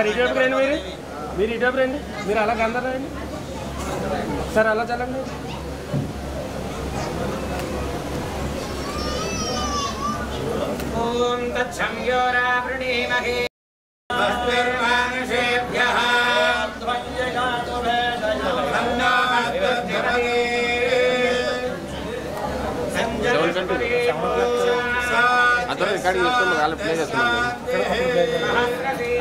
ఒకసారి ఇటువైపు రండి మీరు. మీరు ఇటువైపు రండి. మీరు అలా అందరు రండి సరే అలా చల్లండి. ఓం అందరూ రికార్డింగ్ చేస్తున్నాం వాళ్ళు ప్లే చేస్తున్నాం.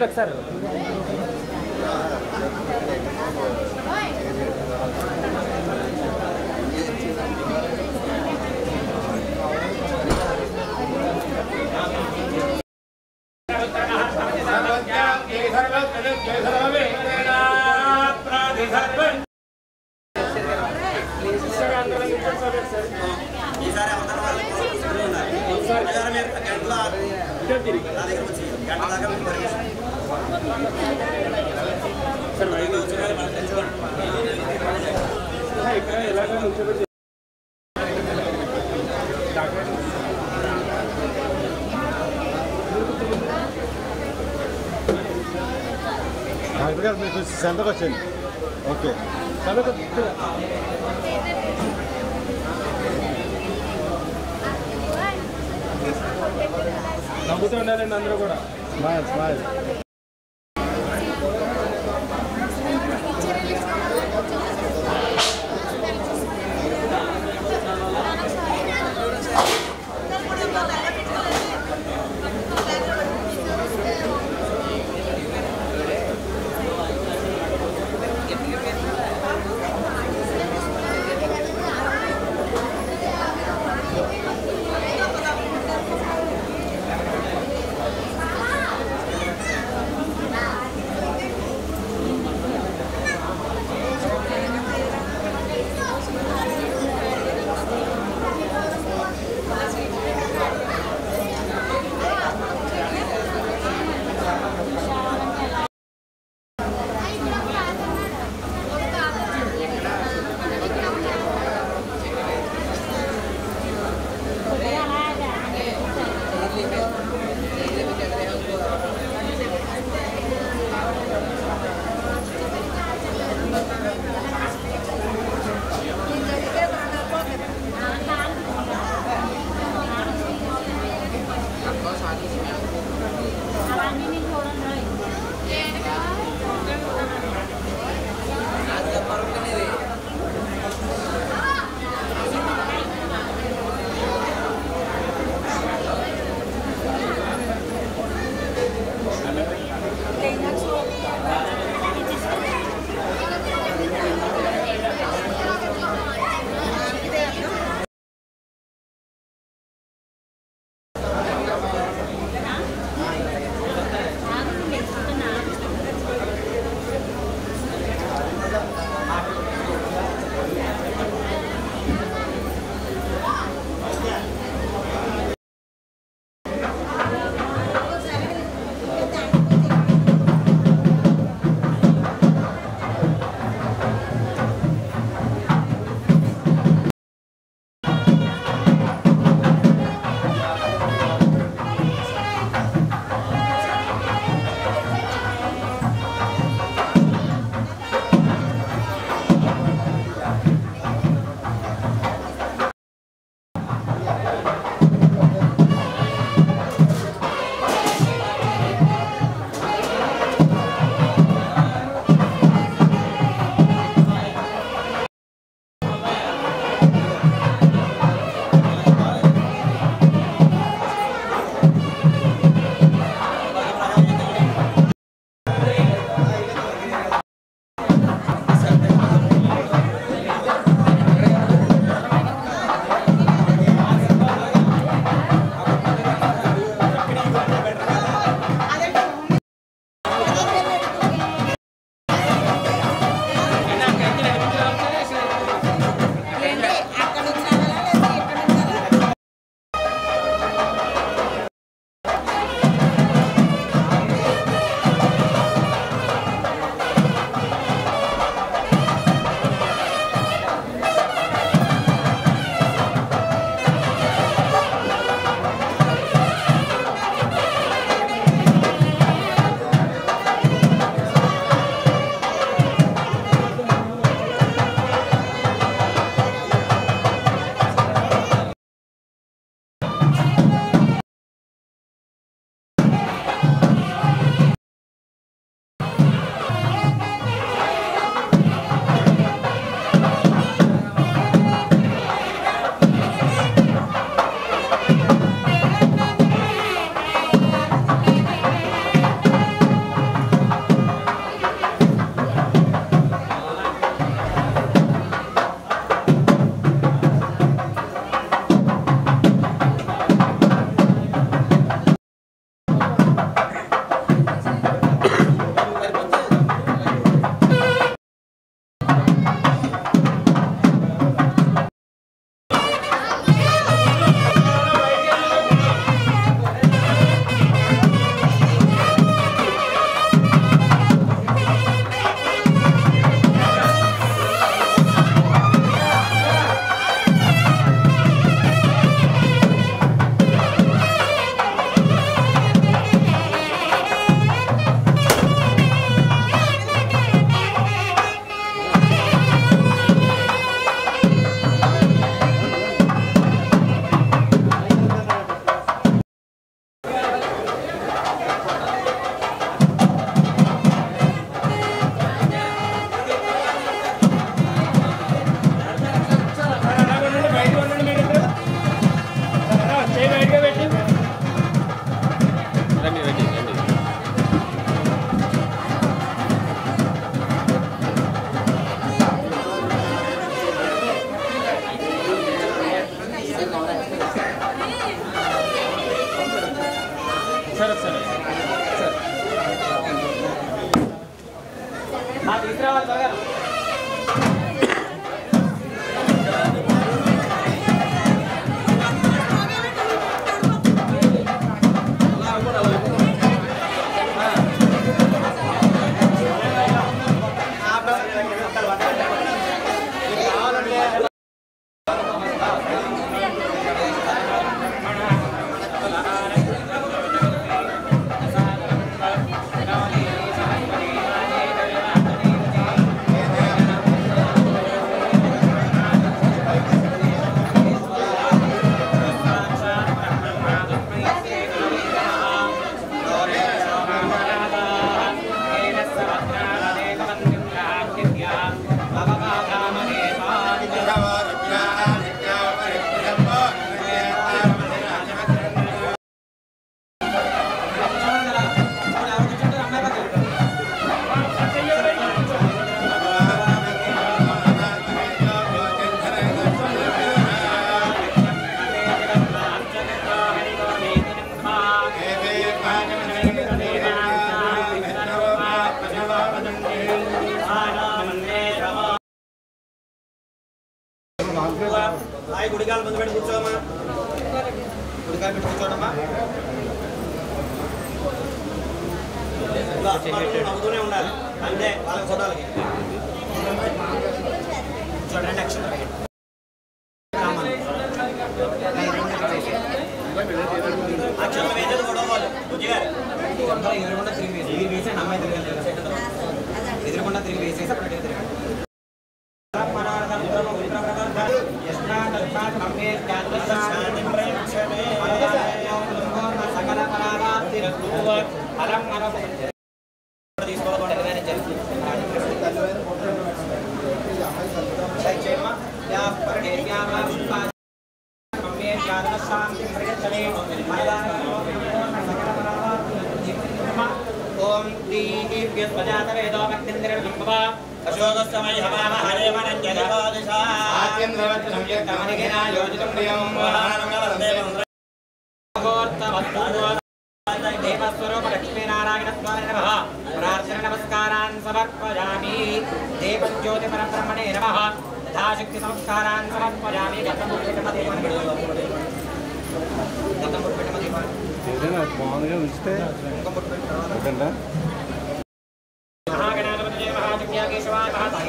get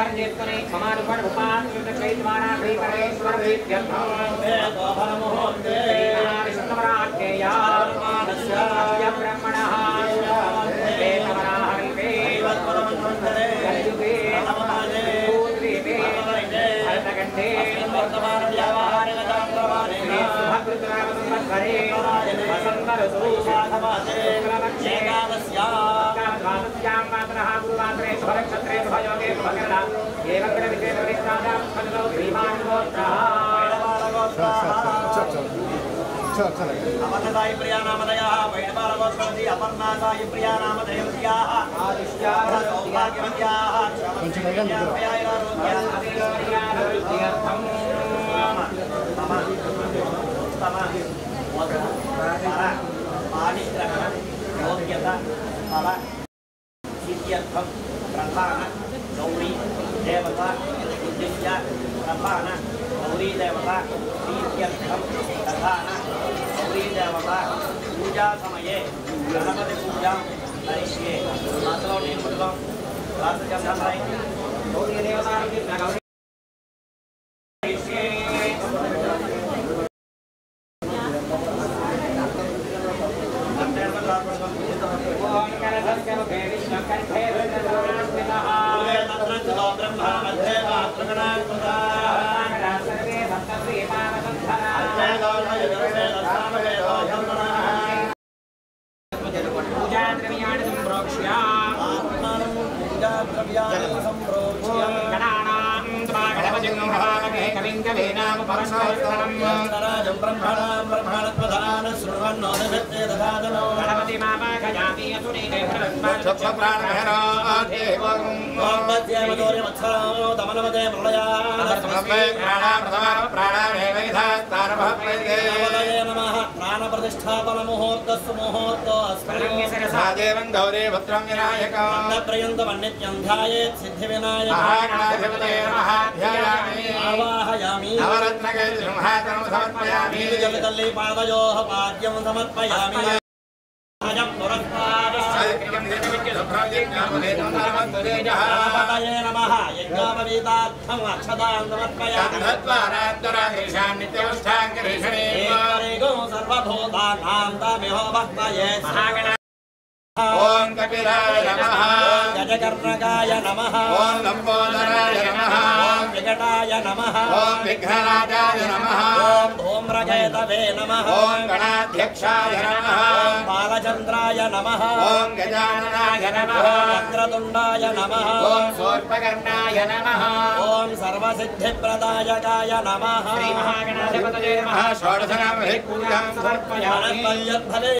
తారజేశ్వరి సమానుపడుపాశ్రీపరేశ్వరేభ్యర్థం బ్రహ్మ मात्रे स्वरक्षत्रे स्वयोगे स्वकरण एवं गण विजय प्रविष्टादां स्पन्दो श्रीमान् अमरदायि प्रियानामदयः वैणवारगोत्सवति अपर्णादायि प्रियानामदयन्त्याः आदिश्याः सौभाग्यवत्याः क्षमयायरोग्यार्थं तम तम पाणिग्रहण योग्यता फल Kiatbhak Pratana Gauri Devata Buddhya Pratana Gauri Devata Kiatbhak Pratana Gauri Devata Puja Samaye Ganapati Puja Narishye Matalo Nirmudvam Rasa Jamdhamai Gauri Devata Gauri पुत्रं विनायक अन्नप्रयन्तम् अन्यत्यन्ध्यायेत् सिद्धिविनायक। महागणाधिपतये नमः ध्यायामि आवाहयामि नवरत्नगैर्महातनं समर्पयामि। जलतल्लीपादयोः पाद्यं समर्पयामि। గజకర్ణకాయ నమ ఓం లంబోదరాయ నమః ఓం వికటాయ నమ ఓం విఘ్నరాజాయ నమః ఓం ధూమ్రకేతవే నమ ఓం గణాధ్యక్షాయ నమః ఓం బాలచంద్రాయ నమ ఓం గజాననాయ నమః వక్రతుండాయ నమ ఓం సోర్పకర్ణాయ నమః ఓం సర్వసిద్ధిప్రదాయకాయ నమ శ్రీ మహాగణాధిపతయే నమః నమః షోడశనామహే పూజాం సమర్పయామి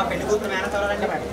మా పెళ్లి కూతురు మేనత్తవరాలండి మేడం.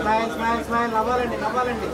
Smile smile smile. నవ్వాలండి నవ్వాలండి.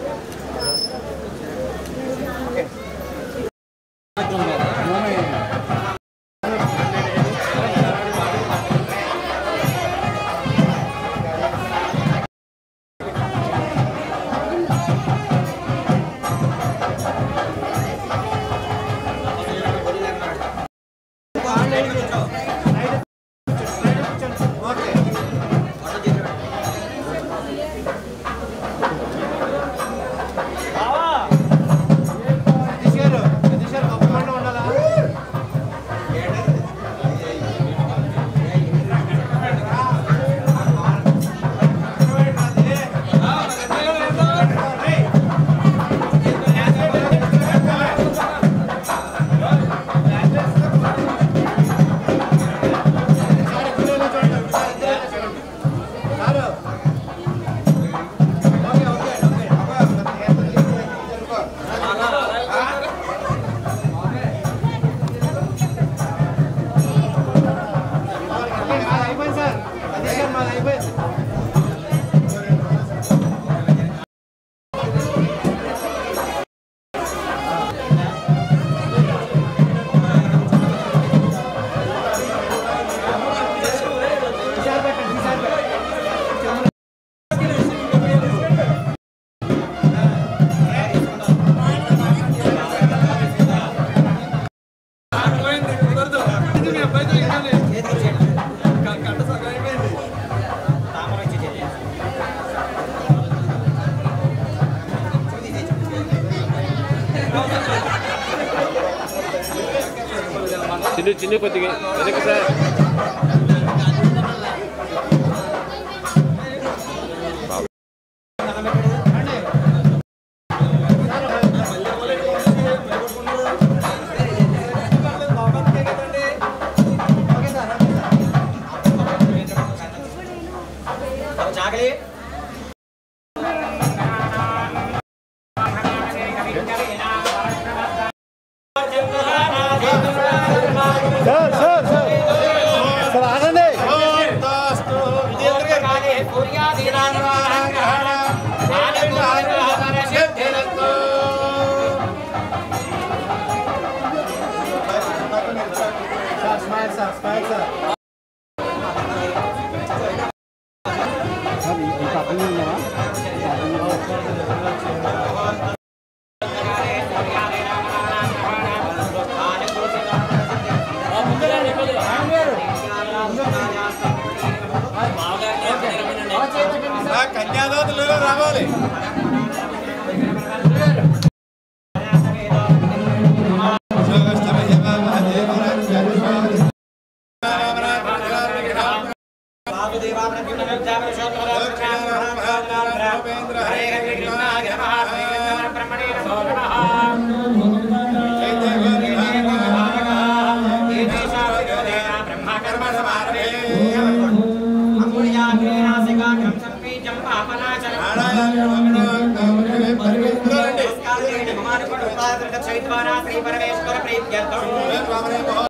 चिन्ह को परमेश्वर प्रीत्यर्थम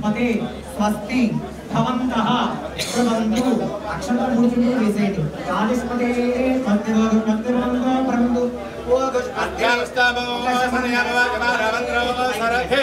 ఆయుష్మతే స్వస్తి భవంతః శృణవంతు అక్షరం మూడు చుట్టూ వేసేయండి. ఆయుష్మతే స్వస్తి సరథే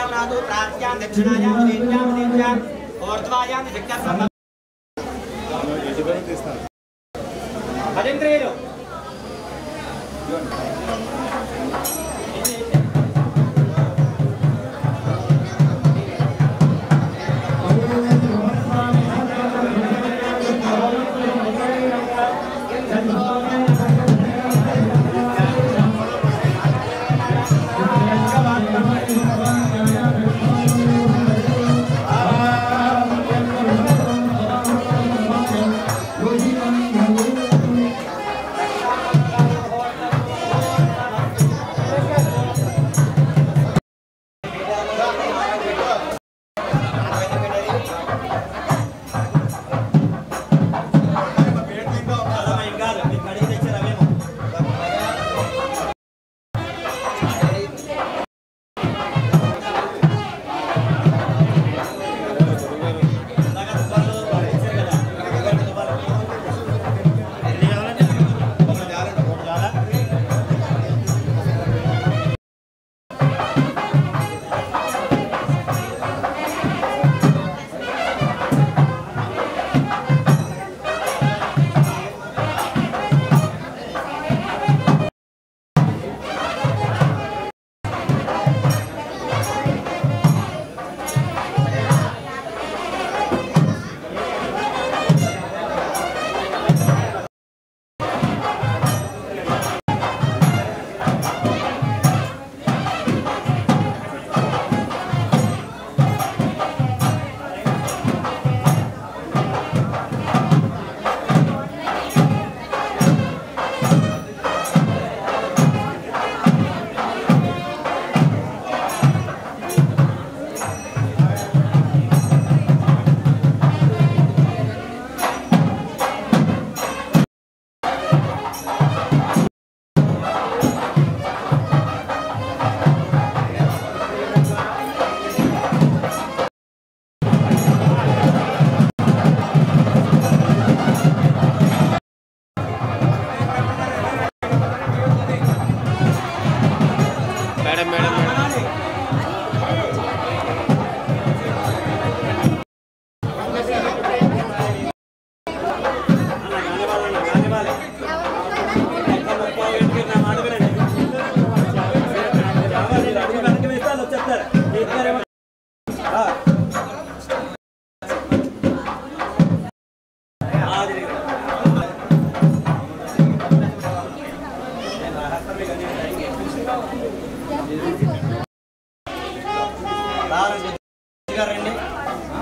प्राणायां प्रातो प्राणायां दक्षिणायां उदेन्यां उदेन्यां ओर्ध्वायां निषक्त्या सम्म भजन्त्रेयो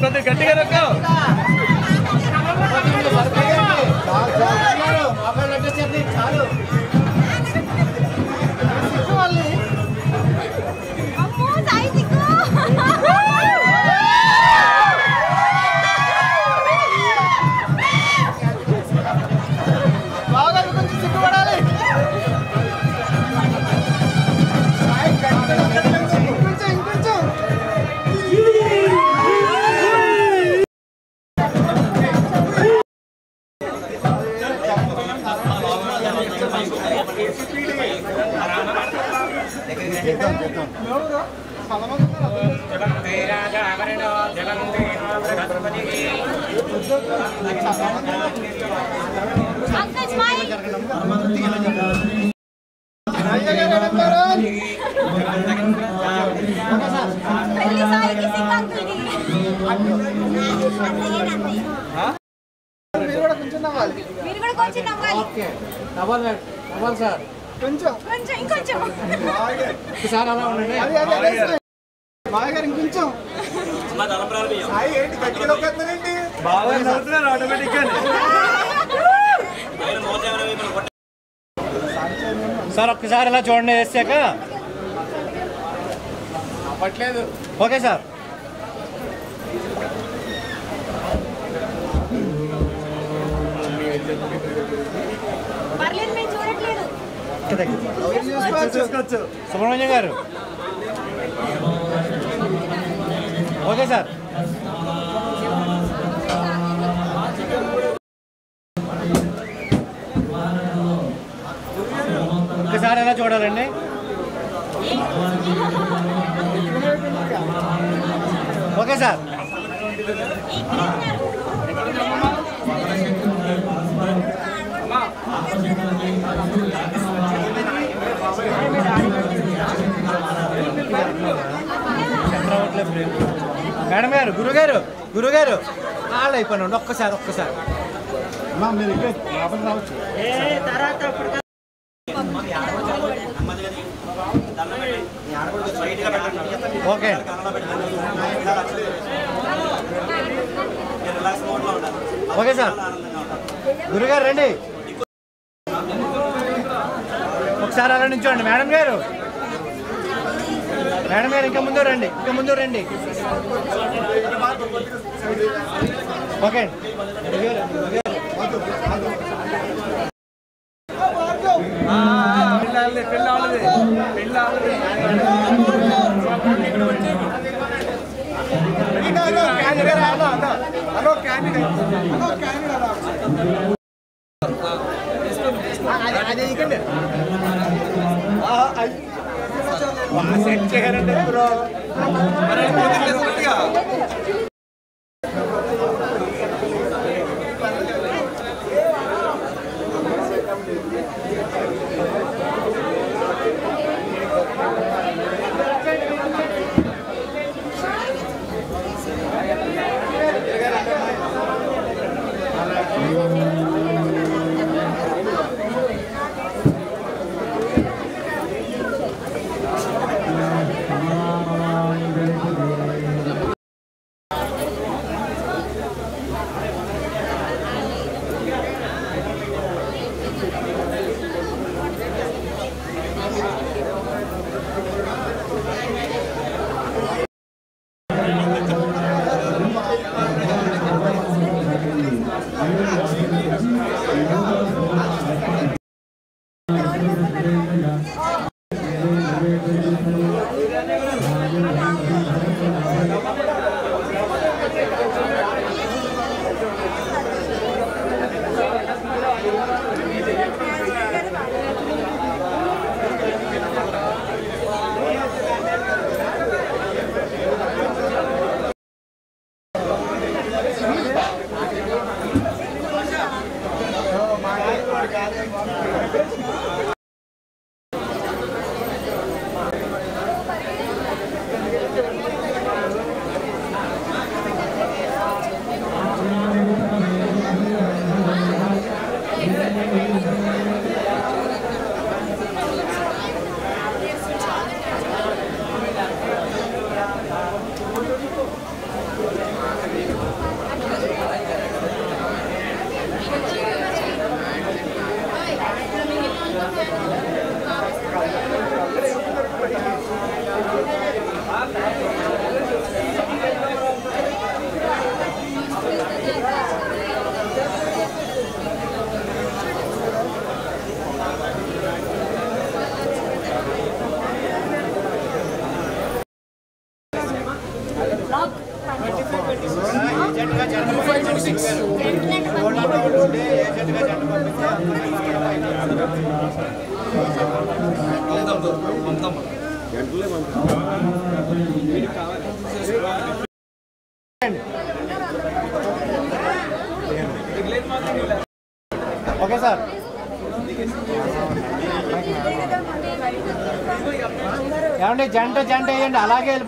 కొద్దిగా గట్టిగా రొక్క.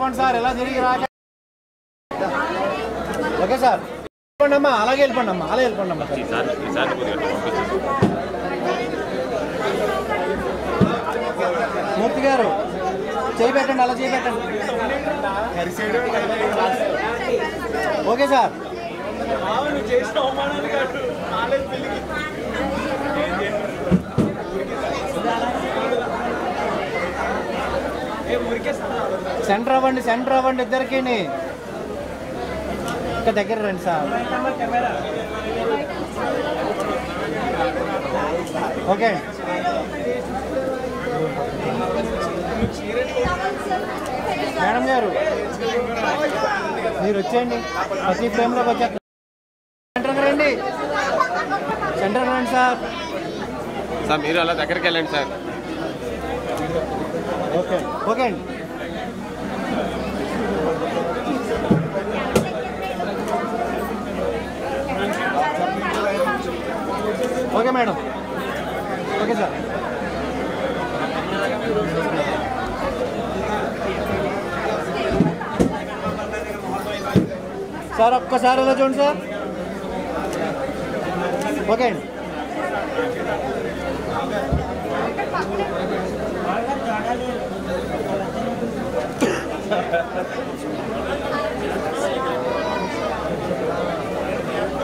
இருப்பான் சார் எல்லாம் தெரியுறா సార్ ఓకే మేడం గారు మీరు వచ్చేయండి. ప్రతి ఫ్రేమ్లోకి వచ్చారు సెంటర్కి రండి. సెంటర్కి రండి సార్. సార్ మీరు అలా దగ్గరికి వెళ్ళండి సార్. ఓకే. ఓకే అండి. సార్ ఒక్కసారి ఇలా చూడండి సార్ ఓకే అండి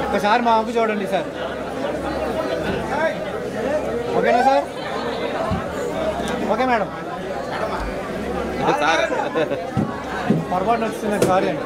ఒకసారి మా వంక చూడండి సార్ ఓకేనా సార్ ఓకే మేడం సార్ పొరపాటు వచ్చింది సారీ అండి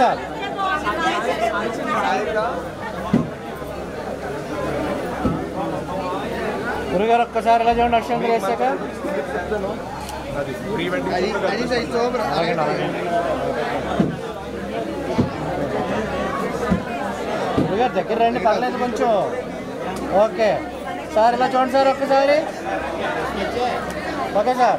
సార్. గురుగారు ఒక్కసారి ఇలా చూడండి అక్షరం వేసాక? అలాగండి అలాగే గురుగారు దగ్గర రండి పర్లేదు కొంచెం. ఓకే. సార్ ఇలా చూడండి సార్ ఒక్కసారి. Okay sir.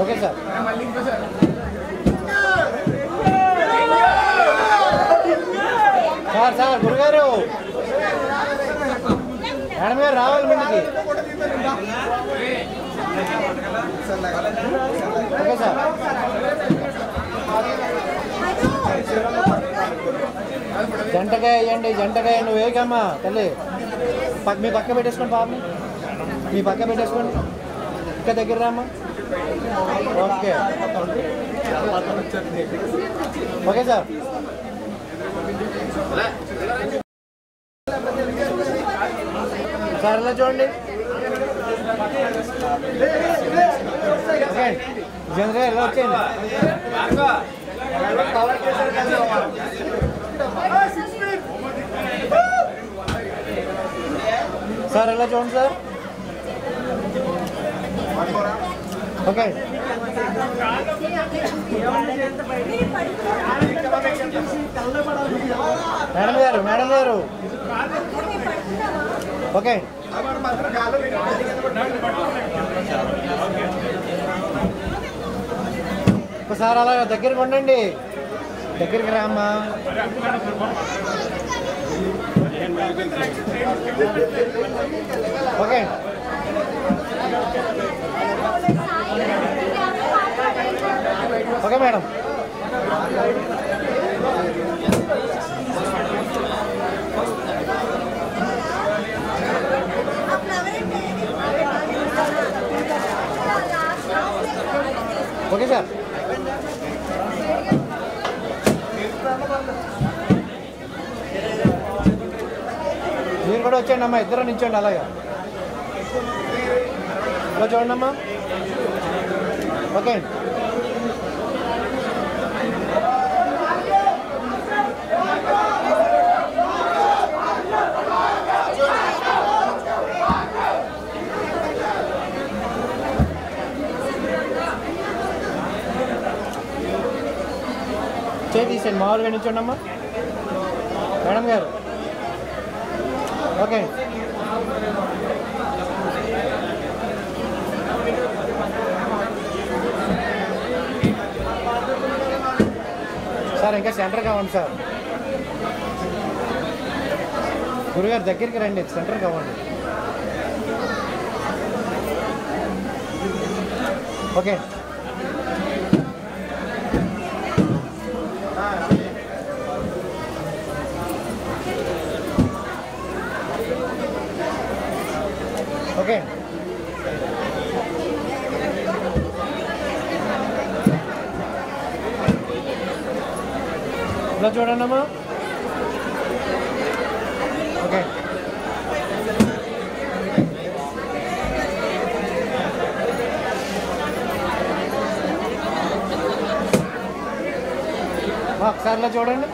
Okay sir. Sir sir గురుగారు. మేడం గారు రావాలి ముందుకి. Okay sir. జంటకాయ వేయండి జంటకాయ నువ్వు వేయకమ్మా తల్లి. మీ పక్క పెట్టేసుకోండి బాబు మీ పక్క పెట్టేసుకోండి. ఇంకా దగ్గర రామ్మా. ఓకే ఓకే సార్ సార్ ఇలా చూడండి ఓకే జనరల్ గారు ఇలా వచ్చేయండి సార్ ఎలా చూడండి సార్ ఓకే. మేడం గారు మేడం గారు. ఓకే. ఒకసారి అలా దగ్గరికి ఉండండి. దగ్గరికి రామ్మా. Okay. Okay madam okay sir మీరు కూడా వచ్చేయండి అమ్మా ఇద్దరు నించోండి అలాగా ఇలా చూడండి అమ్మా ఓకే చేయి తీసేయండి మామూలుగా నిల్చోండమ్మా. మేడం గారు. ఓకే సార్ ఇంకా సెంటర్ కావండి సార్. గురుగారు దగ్గరికి రండి సెంటర్ కావండి ఓకే. ఓకే. ఇలా చూడండి అమ్మా ఓకే ఒకసారి ఇలా చూడండి.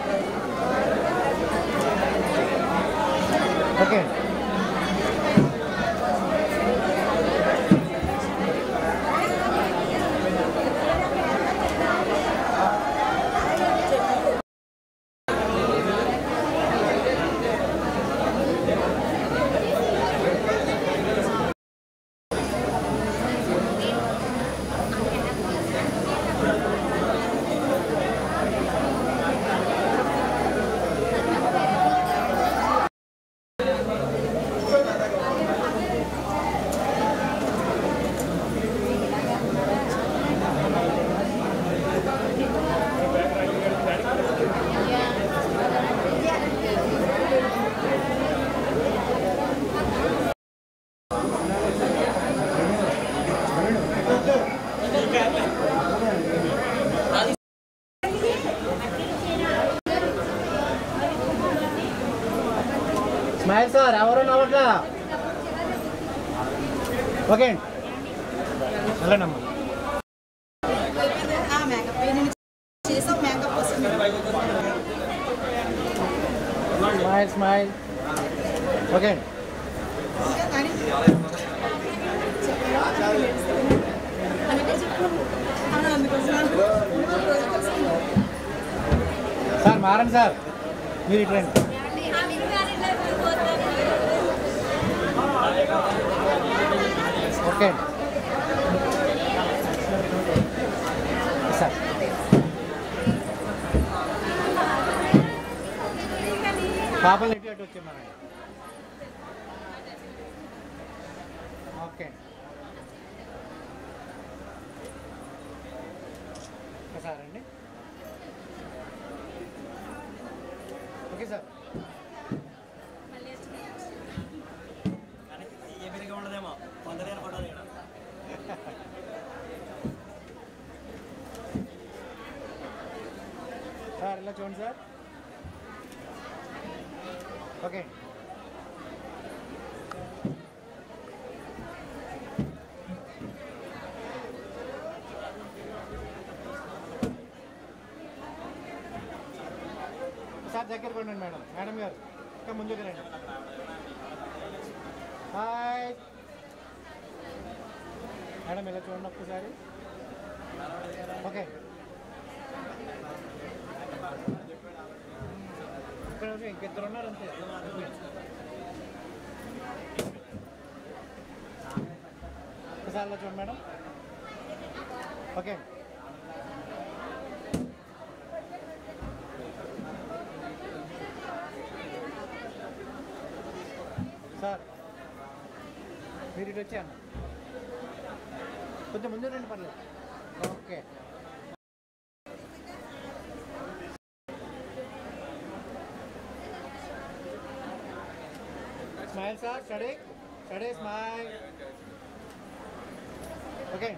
మేడం ఇలా చూడండి ఒక్కసారి. ఓకే. ఇక్కడ ఇంకిద్దరు ఉన్నారు అంతే. ఒకసారి చూడండి మేడం. ఓకే. సార్ మీరు ఇటు వచ్చాను கொஞ்சம் கொஞ்சம் ரெண்டு பண்ணலாம் okay smile sir, Shade, Shade smile. Okay.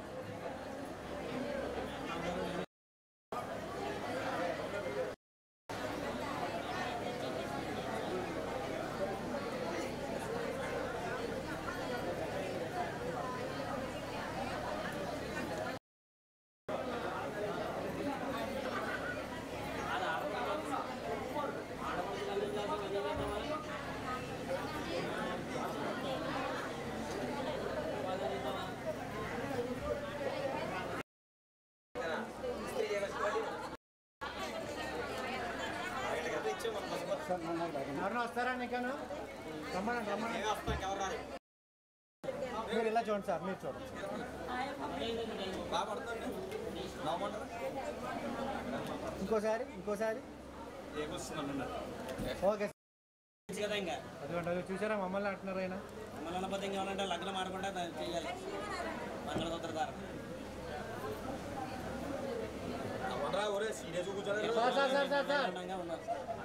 వస్తారా నీకను రమ్మనండి రమ్మనండి మీరు ఇలా చూడండి సార్ మీరు చూడండి. ఇంకోసారి ఇంకోసారి. ఓకే కదా ఇంకా. అదిగోండి అది చూసారా మమ్మల్ని అంటున్నారు ఆయన? మళ్ళీ అనబద్ధం కావాలంటే లగ్నం ఆడకుండా దాన్ని చేయాలి. Mangalsutra sir sir sir sir.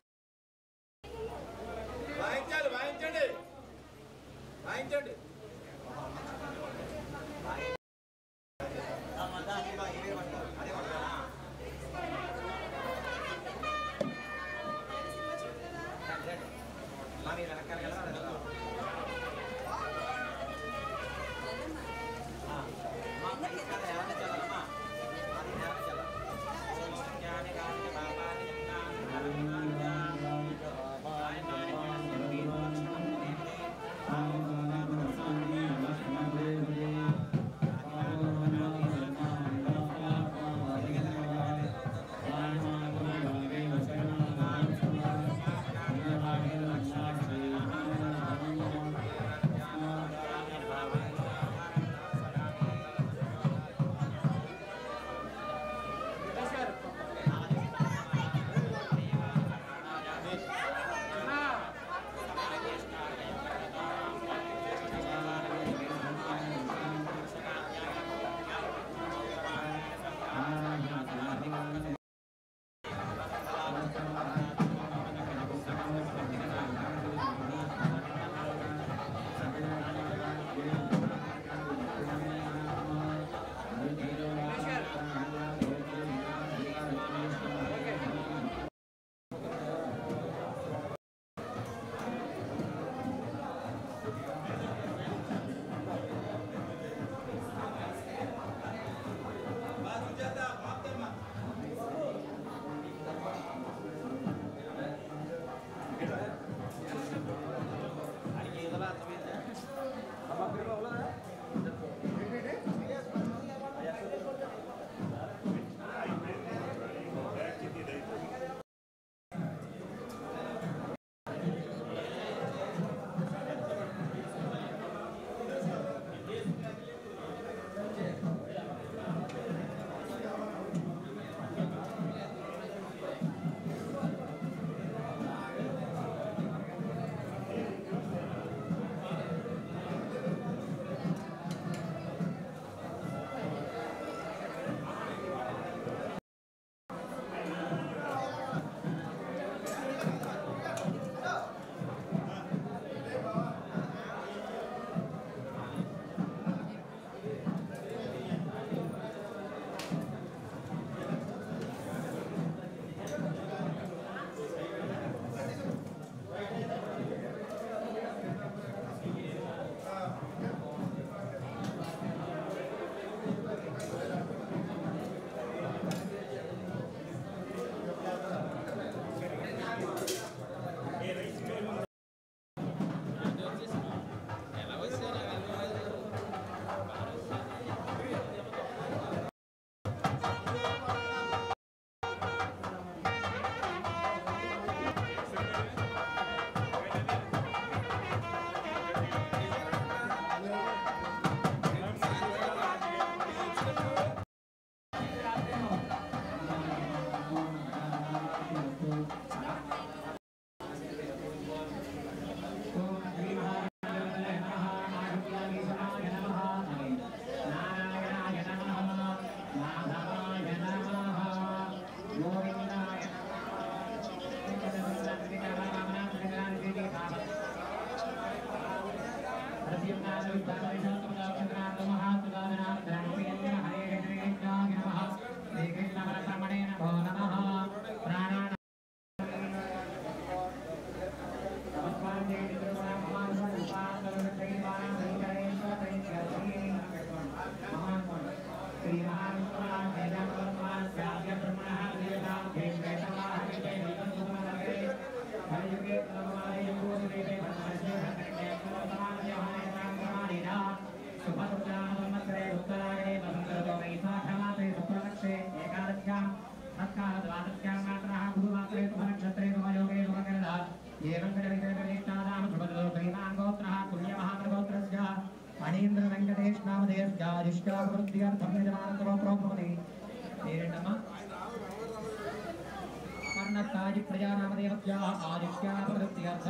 പ്രത്യാഹാരിക്കാ പ്രത്യർത്ഥ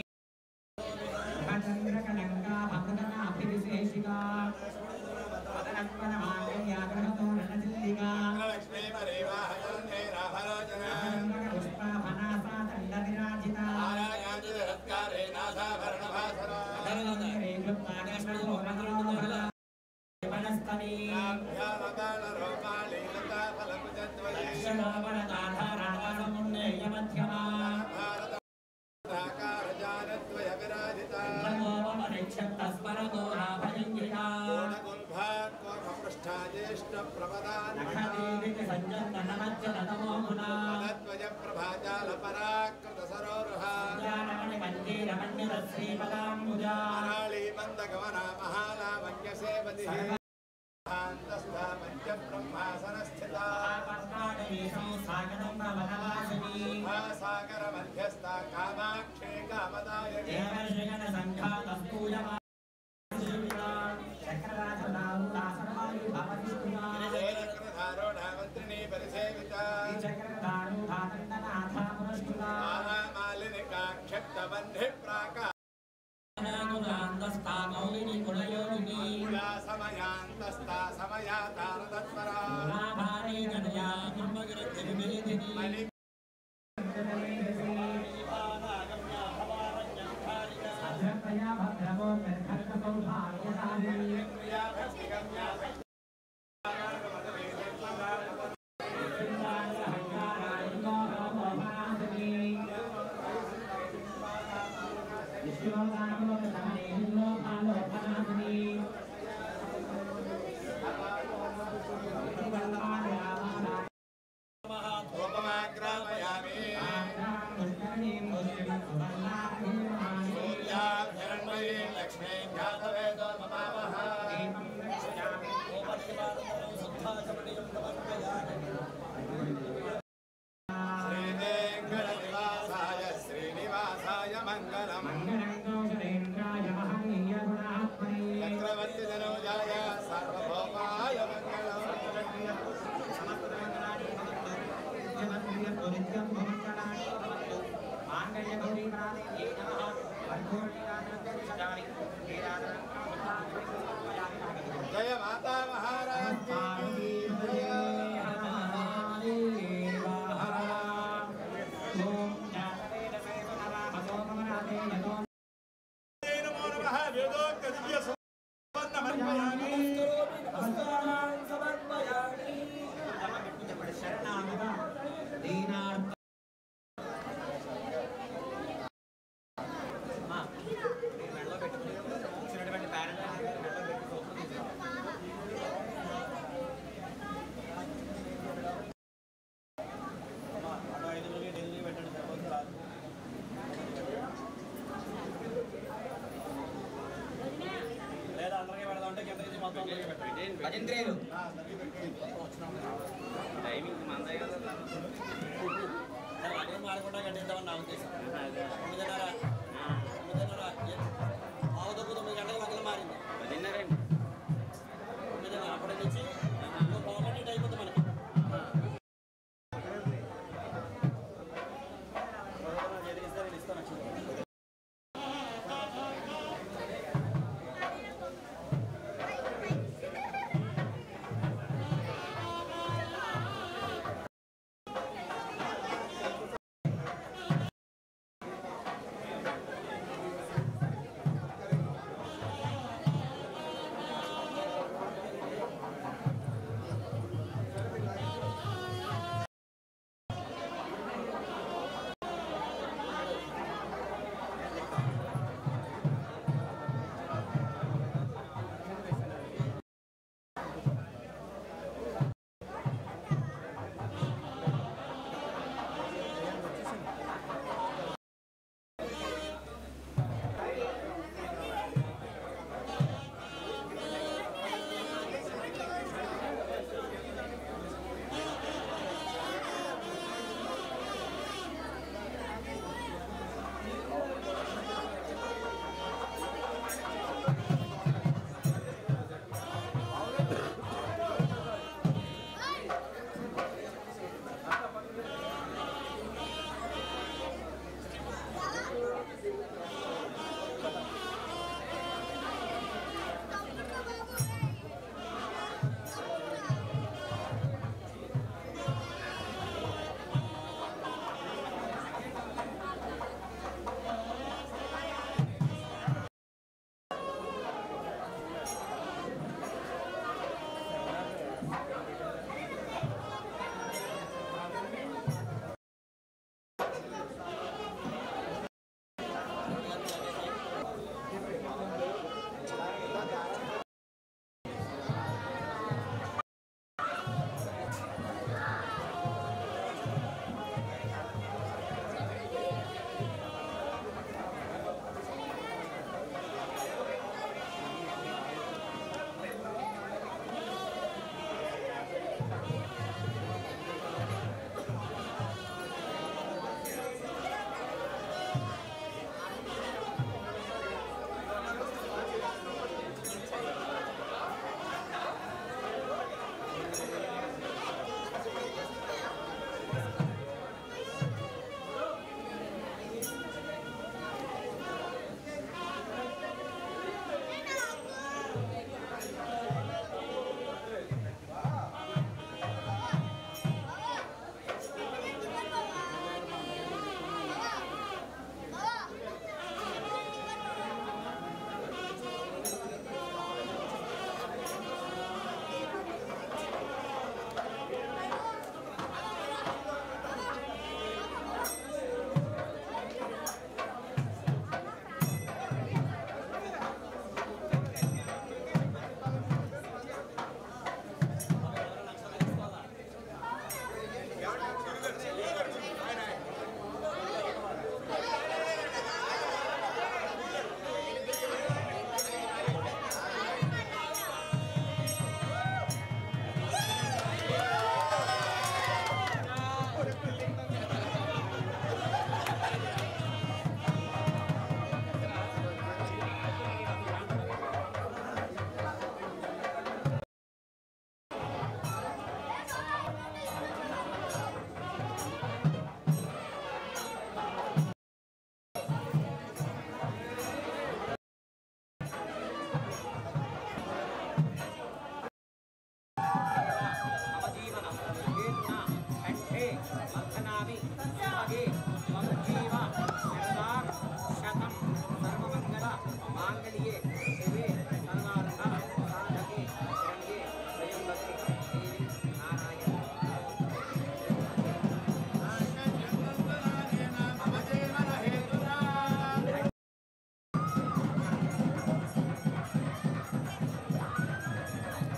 भाजालपराक्रौरहांजा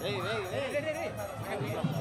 Hey, hey, hey.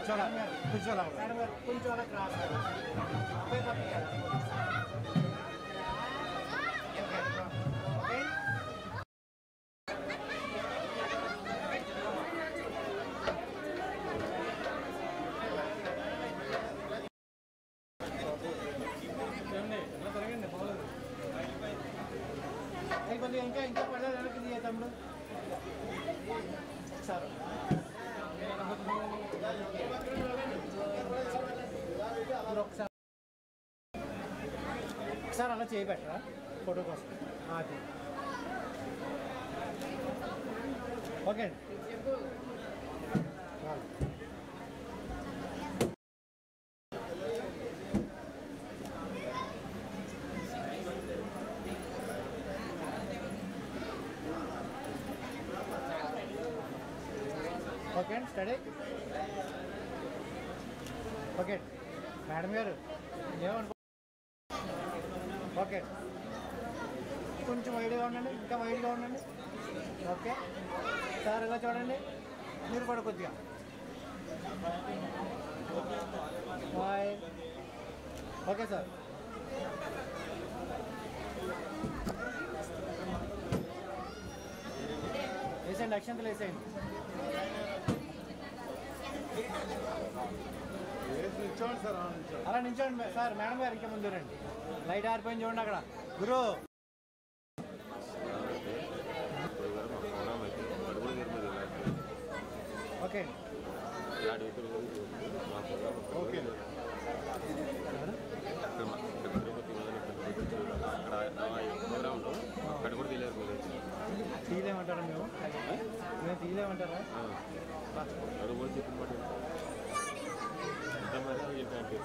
కదండి సార్ కూర్చోరా కూర్చోరా మేడం గారు కొంచెం అలా క్రాస్ ఓకే అయిపోయింది ఇంకా ఇంకా అలా చేయబెట్టరా? ఫోటో కోసం. ఆ, అది. ఓకే. అండి ఓకే అండి స్టడీ ఓకే. మేడం గారు ఏమనుకో ఓకే కొంచెం వైడ్గా ఉండండి ఇంకా వైడ్గా ఉండండి. ఓకే. సార్ ఇలా చూడండి. మీరు కూడా కొద్దిగా. బాయ్ ఓకే సార్. వేసేయండి అక్షంతలు వేసేయండి. అలా నిల్చోండి సార్ మేడం గారు ఇంకా ముందు రండి. లైట్ ఆరిపోయింది చూడండి అక్కడ. గురు ఓకే ఓకే అక్కడ కూడా తెలియదు మీరు తీయలేమంటారా మేము మేము తీయలేమంటారా అడుగు కూడా చెప్పిన మాట ఎంత మరి ఏంటంటే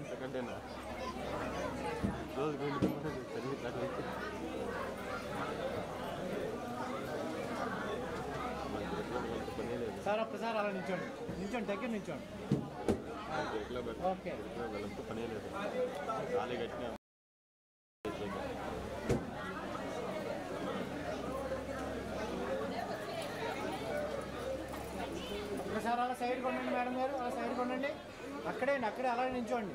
ఎంతకంటేనా రోజు రెండు చదివి చదివి పనే లేదు సార్ అలా నిల్చోండి. నిల్చోండి దగ్గర నిల్చోండి. ఓకే. పనే లేదు ఖాళీ కట్టిన ఒకసారి అలా సైడ్ కొండండి మేడం గారు అలా సైడ్ కొండండి అక్కడే అక్కడే అలా నిల్చోండి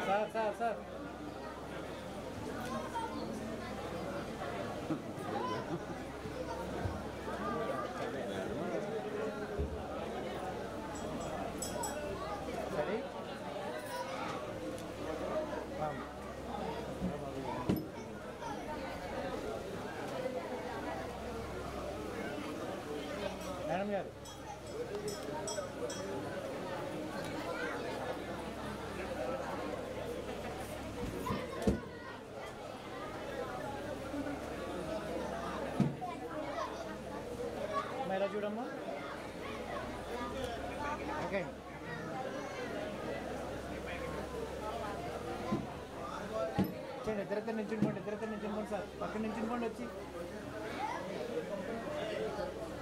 సార్ సార్ సార్ సార్ సరే రామ్. మేడం గారు మేరా చూడమ్మా ఓకే చూడండి ఇద్దరిద్దరు నించుకోండి ఇద్దరిద్దరు నించుకోండి సార్. పక్కన నించుకోండి వచ్చి.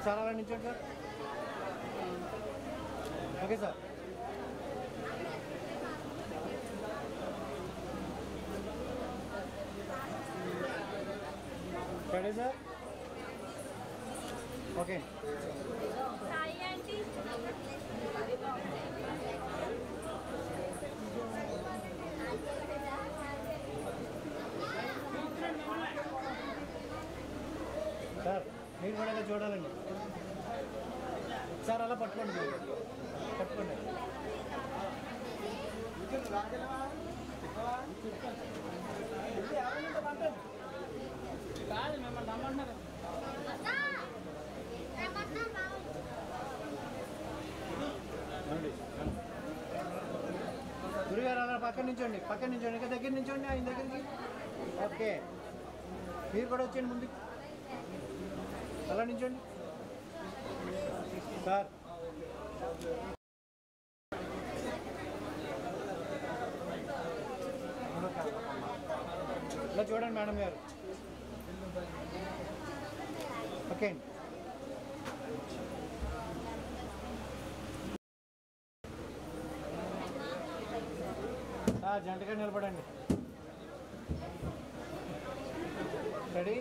సార్ అలా నించోండి sir. Okay sir. Ready sir okay Sai aunty sir మీరు కూడా ఇలా చూడాలండి సార్ అలా పట్టుకోండి. పట్టుకోండి. కాదు మిమ్మల్ని రమ్మంటున్నారు. గురుగారు అలా పక్కన నుంచోండి. పక్కన నుంచోండి. ఇంకా దగ్గర నుంచోండి ఆయన దగ్గరికి. ఓకే. మీరు కూడా వచ్చేయండి ముందుకు. అలా నుంచోండి. సార్ ఇలా చూడండి మేడం గారు. ఓకే. అండి జంటగా నిలబడండి. Ready?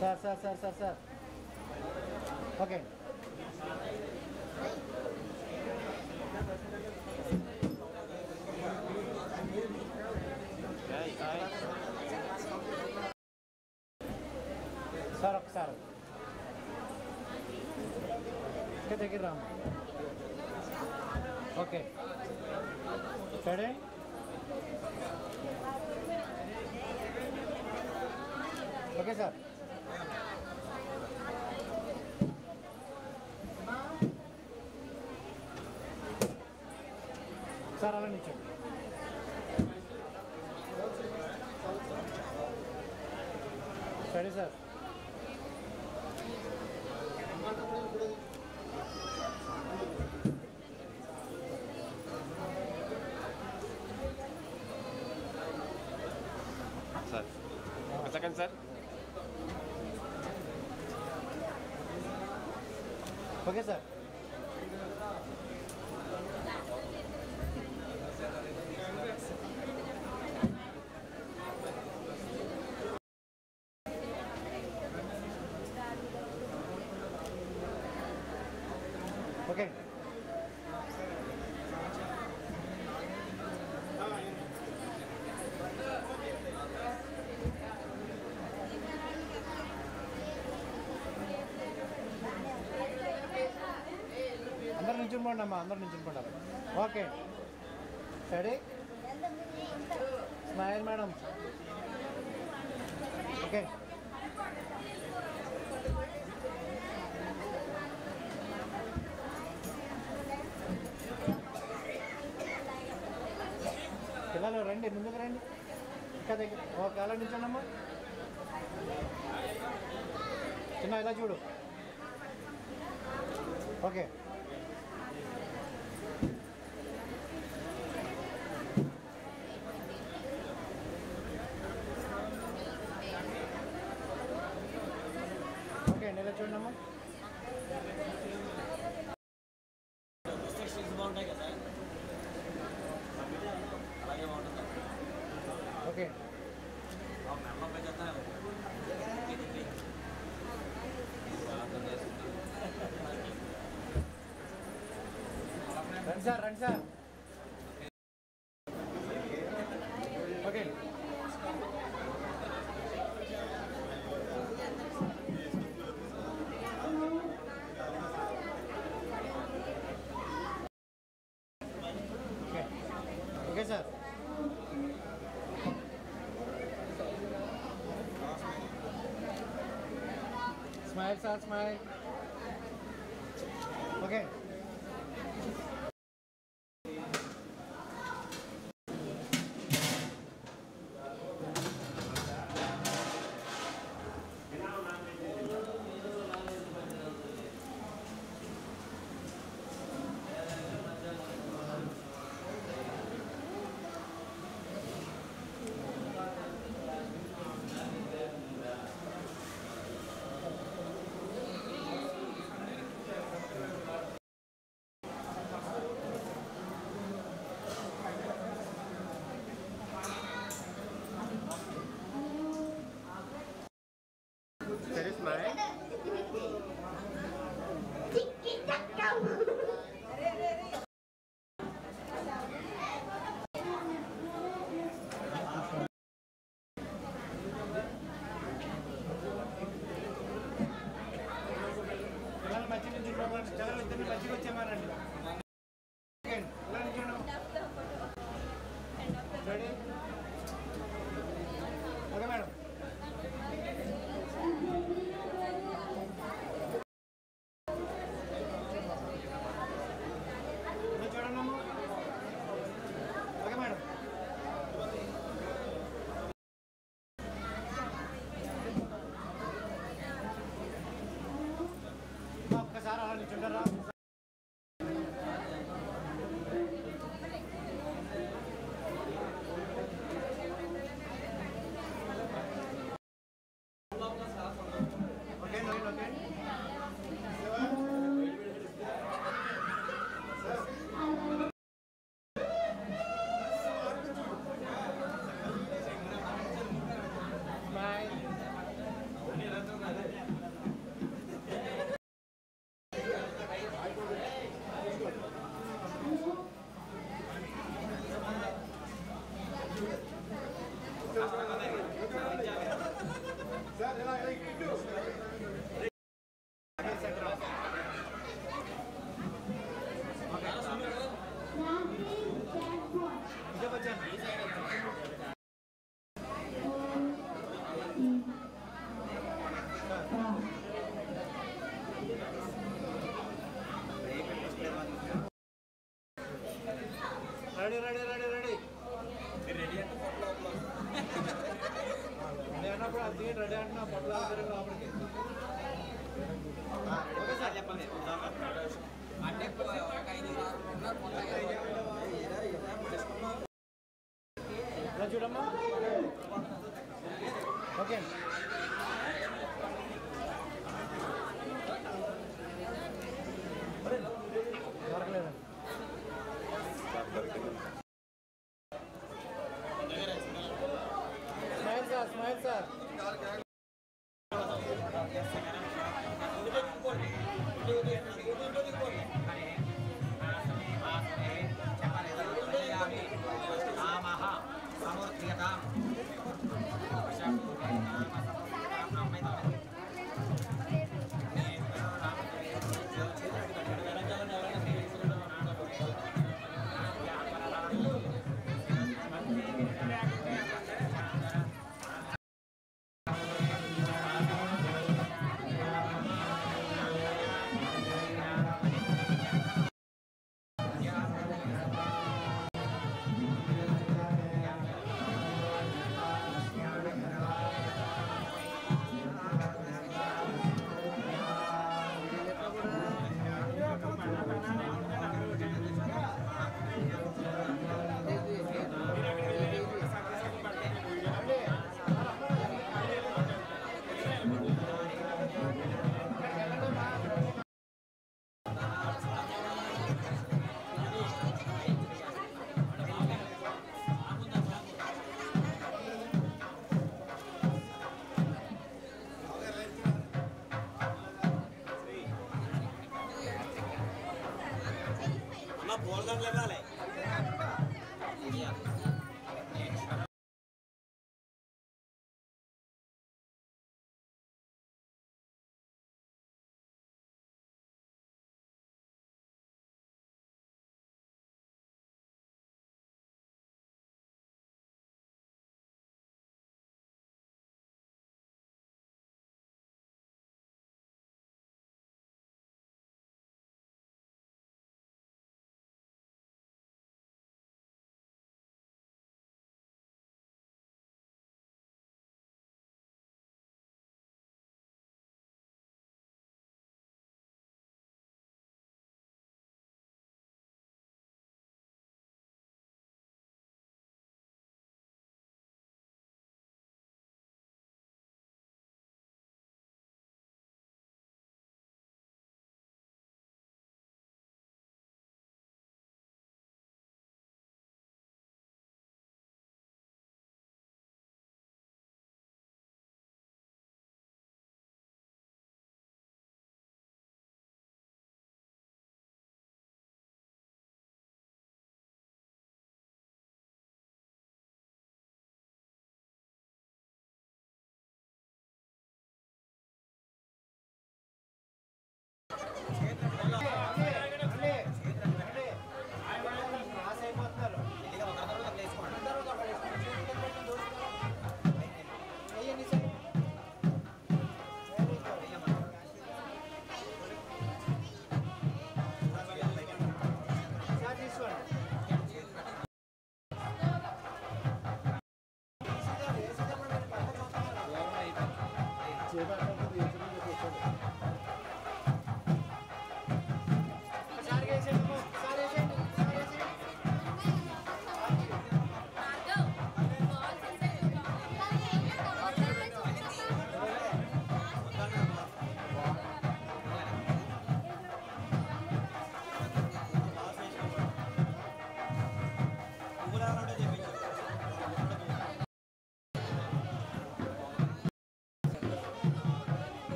Sar, sar, sar, sar, sar. Oke. Okay. Sarok, sarok. Kita kira. Oke. Ready? Oke, sir. second, set. Okay, sir. అందరు నిల్చుకోండి అమ్మా అందరు నిల్చుకోండి okay. Ready? Smile madam. Okay. పిల్లలు రండి ముందుకు రండి. ఇంకా దగ్గర. ఒక అలా నిల్చోండమ్మా చిన్న ఇలా చూడు. Okay. Run, sir, run, sir. Okay. Okay, sir. Smile, sir, smile. Gracias.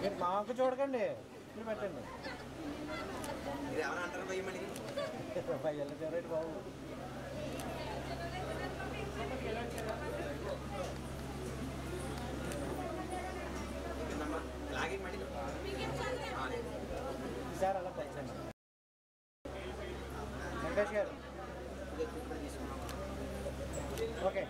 మీరు మాకు చూడకండి. మీరు పెట్టండి. ఇది బాబు కిందమ్మా అలా పెంచండి వెంకటేష్ గారు ఓకే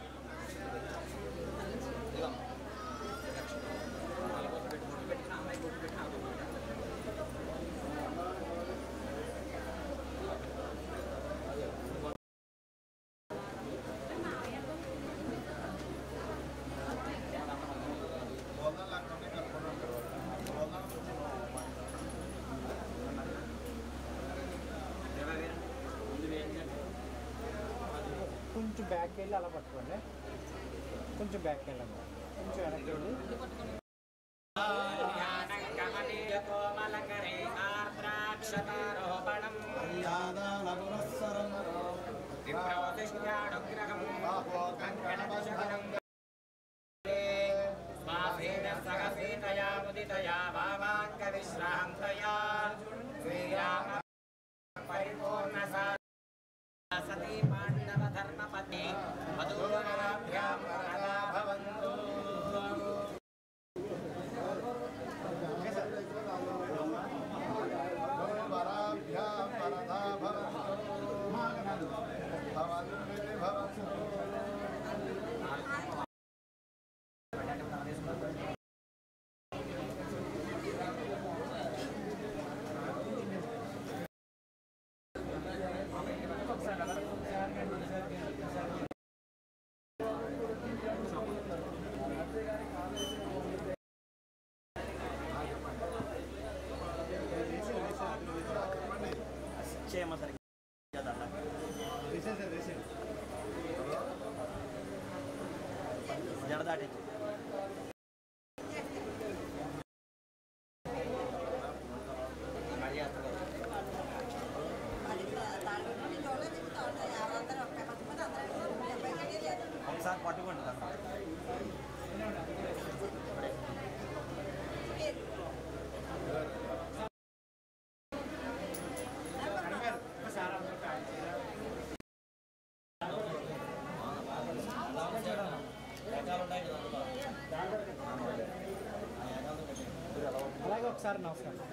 కొంచెం బ్యాక్ వెళ్ళి అలా పట్టుకోండి. కొంచెం బ్యాక్ వెళ్ళండి. కొంచెం వెనక్కి వెళ్ళి. Arnaldo.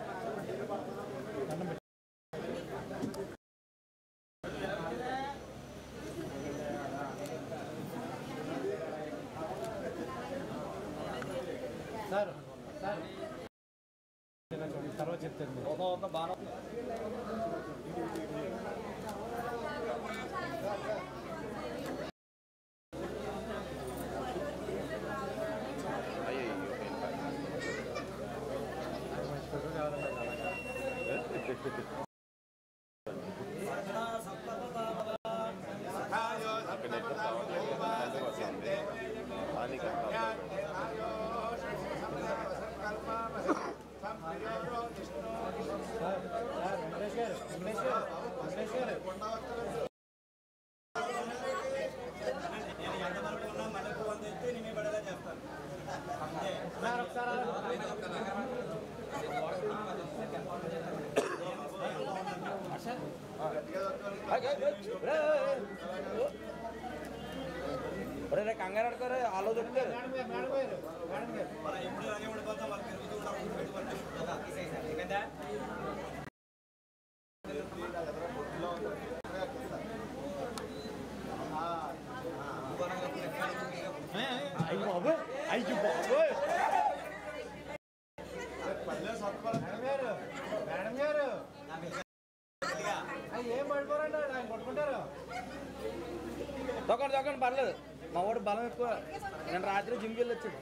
పర్వాలేదు మా వాడు బలం ఎక్కువ. నేను రాత్రి జిమ్కి వెళ్ళొచ్చాడు.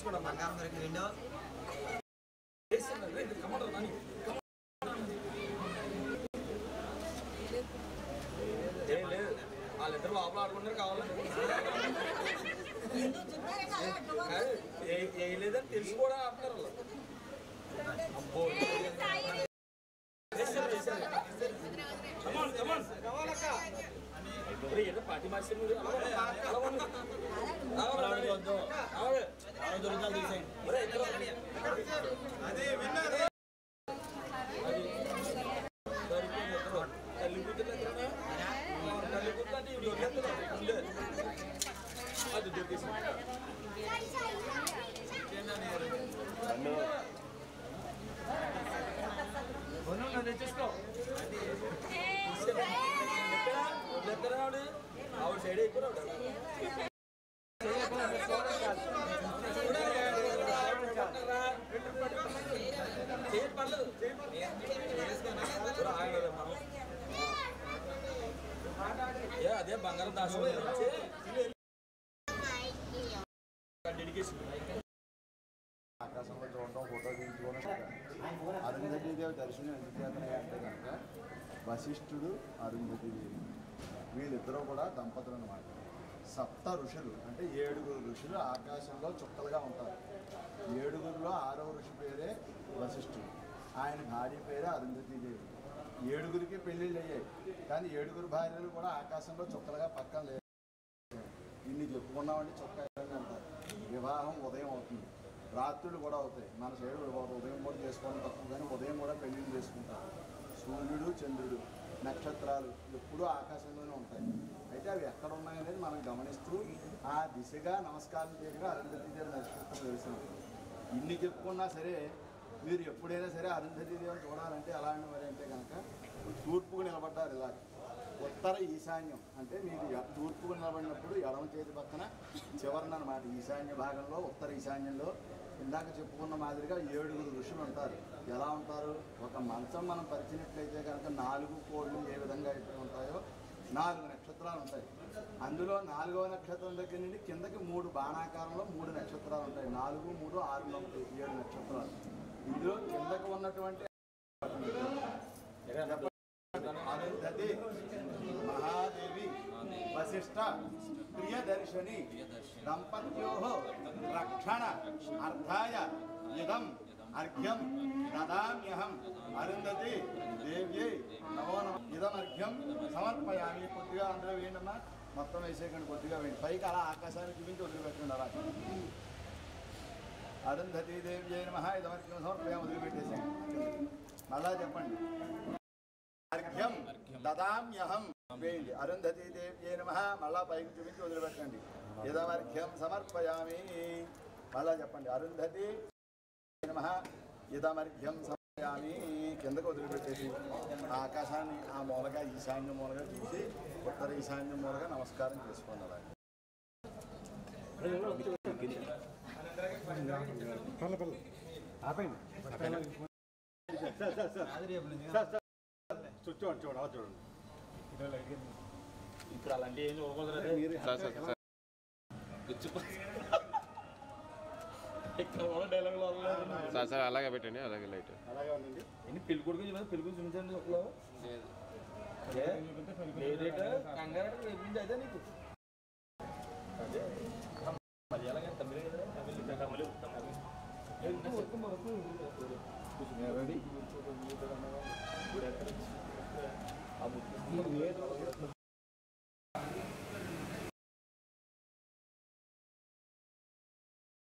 తీసుకోండి బంగారం దొరికిందో వాళ్ళిద్దరు లోపల ఆడుకుంటారు కావాలంటే. లేదని తెలిసి కూడా ఆడుతున్నారు అబ్బో. పార్టీ మార్చి autoridad dicen. వశిష్ఠుడు అరుంధతిదేవి. వీళ్ళిద్దరూ కూడా దంపతులు అనమాట సప్త ఋషులు అంటే ఏడుగురు ఋషులు ఆకాశంలో చుక్కలుగా ఉంటారు. ఏడుగురులో ఆరవ ఋషి పేరే వశిష్ఠుడు. ఆయన భార్య పేరే అరుంధతిదేవి. ఏడుగురికి పెళ్ళిళ్ళు అయ్యాయి. కానీ ఏడుగురు భార్యలు కూడా ఆకాశంలో చుక్కలుగా పక్కన లేదు ఇన్ని చెప్పుకున్నామంటే చుక్క అంటారు. వివాహం ఉదయం అవుతుంది. రాత్రులు కూడా అవుతాయి. మన సైడ్ ఉదయం కూడా చేసుకోవడం తప్పదు కానీ ఉదయం కూడా పెళ్ళిళ్ళు చేసుకుంటారు. సూర్యుడు చంద్రుడు నక్షత్రాలు ఎప్పుడూ ఆకాశంలోనే ఉంటాయి. అయితే అవి ఎక్కడ ఉన్నాయనేది మనం గమనిస్తూ ఆ దిశగా నమస్కారం చేయగా అరుంధతి దేవి నక్షత్రం తెలిసిన ఇన్ని చెప్పుకున్నా సరే మీరు ఎప్పుడైనా సరే అరుంధతి దేవిని చూడాలంటే ఎలా మరి అంటే కనుక తూర్పుకు నిలబడ్డారు ఇలా. ఉత్తర ఈశాన్యం అంటే మీరు తూర్పుకు నిలబడినప్పుడు ఎడమ చేతి పక్కన చివరన అనమాట ఈశాన్య భాగంలో ఉత్తర ఈశాన్యంలో ఇందాక చెప్పుకున్న మాదిరిగా ఏడుగురు ఋషులు ఉంటారు. ఎలా ఉంటారు? ఒక మంచం మనం పరిచినట్లయితే కనుక నాలుగు కోళ్ళు ఏ విధంగా అయితే ఉంటాయో నాలుగు నక్షత్రాలు ఉంటాయి. అందులో నాలుగవ నక్షత్రం దగ్గర నుండి కిందకి మూడు బాణాకారంలో మూడు నక్షత్రాలు ఉంటాయి. నాలుగు మూడు ఆరు ఏడు నక్షత్రాలు. ఇందులో కిందకు ఉన్నటువంటి మహాదేవి వశిష్ట ప్రియదర్శిని దంపత్యో రక్షణ అర్థాయ ఇదం అర్ఘ్యం దదామ్యహం అరుంధతి దేవ్యై నమో నమ ఇదం అర్ఘ్యం సమర్పయామి కొద్దిగా అందులో వేయండమ్మా మొత్తం వేసేయకండి కొద్దిగా వేయండి పైకి అలా ఆకాశానికి చూపించి వదిలిపెట్టండి అలా అరుంధతి దేవ్యై నమ ఇదమర్ఘ్యం సమర్పయామి వదిలిపెట్టేసేయండి మళ్ళా చెప్పండి అర్ఘ్యం దదామ్యహం వేయండి. అరుంధతి దేవ్యే నమ. మళ్ళా పైకి చూపించి వదిలిపెట్టండి ఇదమర్ఘ్యం సమర్పయామి. మళ్ళా చెప్పండి. అరుంధతి నమ. ఇదమర్ఘ్యం సమర్పయామి. కిందకు వదిలిపెట్టేసి ఆ ఆకాశాన్ని ఆ మూలగా ఈశాన్య మూలగా చూసి ఉత్తర ఈశాన్య మూలగా నమస్కారం చేసుకోండి. అలా చూడండి చూడండి చూడండి. ఇప్పుడు అలాంటి ఏం చూడకూడదు సార్ అలాగే పెట్టండి అలాగే లైట్ అలాగే ఉండండి ఎన్ని పెళ్ళి కొడుకు పెళ్ళి చూపించండి అదే నీకు తమిళ తమిళ తమిళ